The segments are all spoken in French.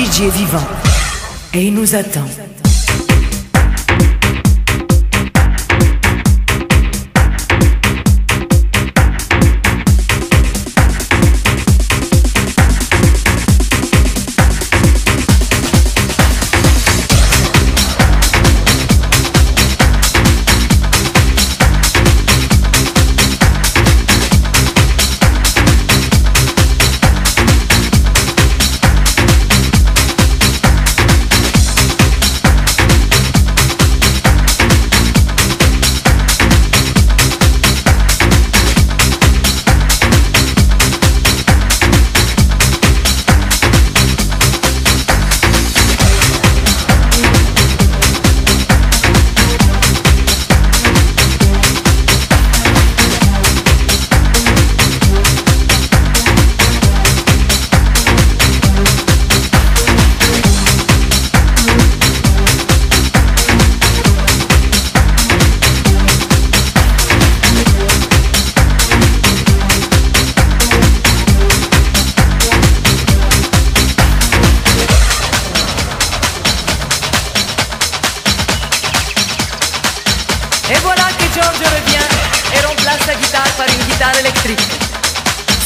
Est vivant et il nous attend. Et voilà que George revient et remplace sa guitare par une guitare électrique.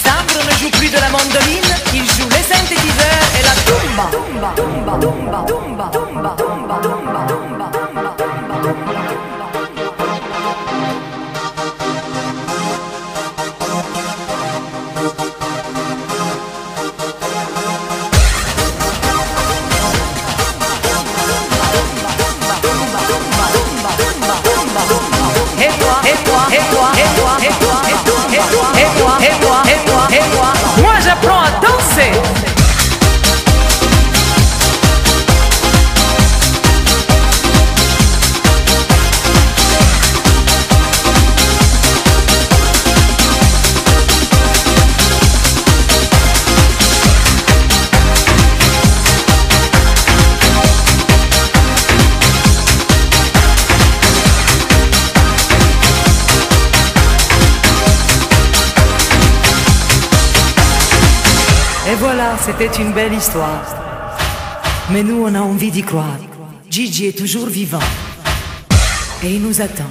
Sandro ne joue plus de la mandoline, il joue les synthétiseurs et la tumba. Tumba, tumba, tumba, tumba, tumba, tumba, tumba, tumba, tumba, tumba. Et voilà, c'était une belle histoire. Mais nous, on a envie d'y croire. Gigi est toujours vivant et il nous attend.